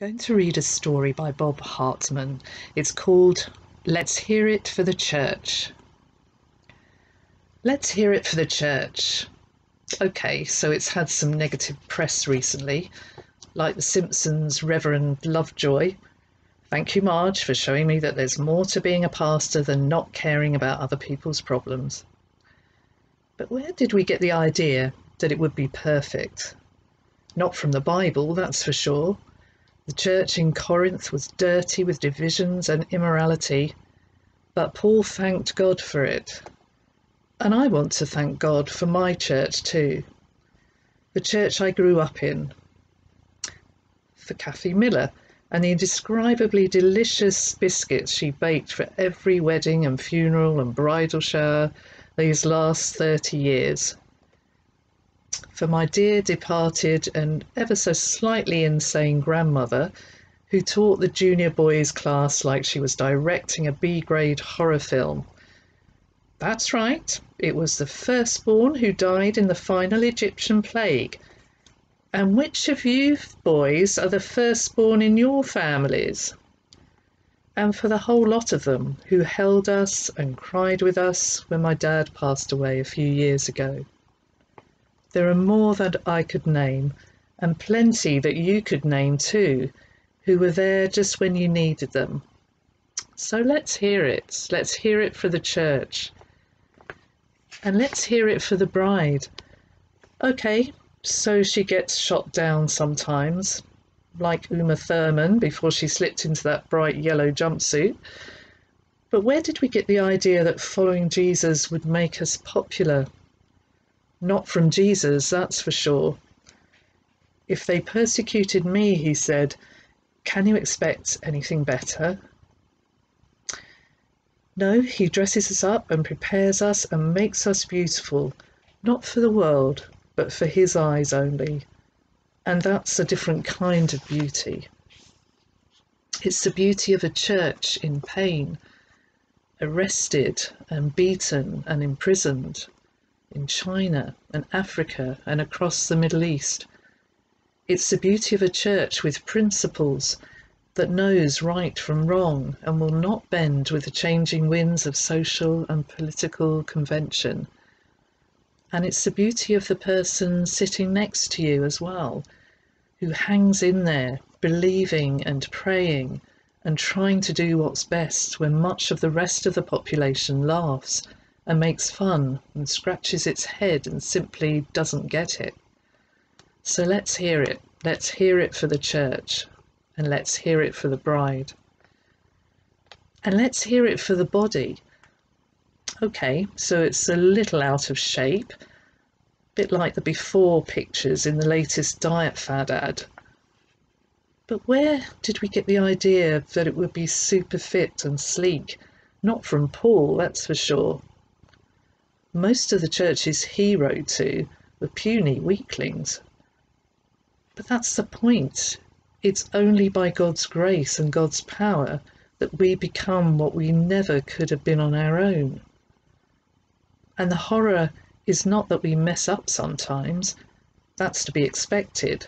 going to read a story by Bob Hartman. It's called Let's Hear It for the Church. Let's Hear It for the Church. Okay, so it's had some negative press recently, like The Simpsons' Reverend Lovejoy. Thank you, Marge, for showing me that there's more to being a pastor than not caring about other people's problems. But where did we get the idea that it would be perfect? Not from the Bible, that's for sure. The church in Corinth was dirty with divisions and immorality, but Paul thanked God for it. And I want to thank God for my church too. The church I grew up in. For Kathy Miller and the indescribably delicious biscuits she baked for every wedding and funeral and bridal shower these last 30 years for my dear departed and ever so slightly insane grandmother, who taught the junior boys class like she was directing a B grade horror film. That's right, it was the firstborn who died in the final Egyptian plague. And which of you boys are the firstborn in your families? And for the whole lot of them who held us and cried with us when my dad passed away a few years ago. There are more that I could name, and plenty that you could name too, who were there just when you needed them. So let's hear it. Let's hear it for the church. And let's hear it for the bride. Okay, so she gets shot down sometimes, like Uma Thurman before she slipped into that bright yellow jumpsuit. But where did we get the idea that following Jesus would make us popular not from Jesus, that's for sure. If they persecuted me, he said, can you expect anything better? No, he dresses us up and prepares us and makes us beautiful, not for the world, but for his eyes only. And that's a different kind of beauty. It's the beauty of a church in pain, arrested and beaten and imprisoned, in China and Africa and across the Middle East. It's the beauty of a church with principles that knows right from wrong and will not bend with the changing winds of social and political convention. And it's the beauty of the person sitting next to you as well, who hangs in there, believing and praying and trying to do what's best when much of the rest of the population laughs and makes fun and scratches its head and simply doesn't get it. So let's hear it. Let's hear it for the church and let's hear it for the bride. And let's hear it for the body. Okay, so it's a little out of shape, a bit like the before pictures in the latest diet fad ad. But where did we get the idea that it would be super fit and sleek? Not from Paul, that's for sure. Most of the churches he wrote to were puny weaklings. But that's the point. It's only by God's grace and God's power that we become what we never could have been on our own. And the horror is not that we mess up sometimes, that's to be expected.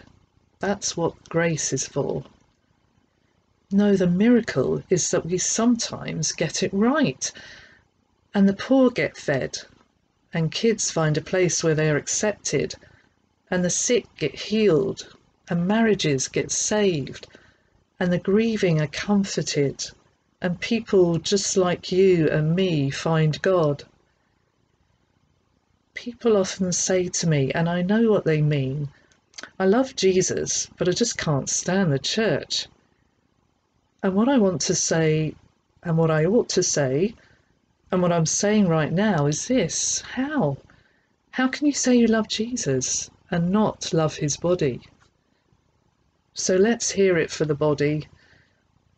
That's what grace is for. No, the miracle is that we sometimes get it right, and the poor get fed, and kids find a place where they are accepted, and the sick get healed, and marriages get saved, and the grieving are comforted, and people just like you and me find God. People often say to me, and I know what they mean, I love Jesus, but I just can't stand the church. And what I want to say, and what I ought to say, and what I'm saying right now is this how? How can you say you love Jesus and not love his body? So let's hear it for the body.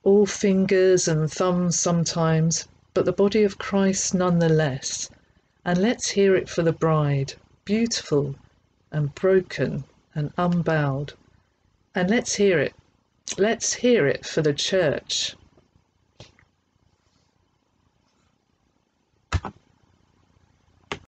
All fingers and thumbs sometimes, but the body of Christ nonetheless. And let's hear it for the bride, beautiful and broken and unbowed. And let's hear it. Let's hear it for the church.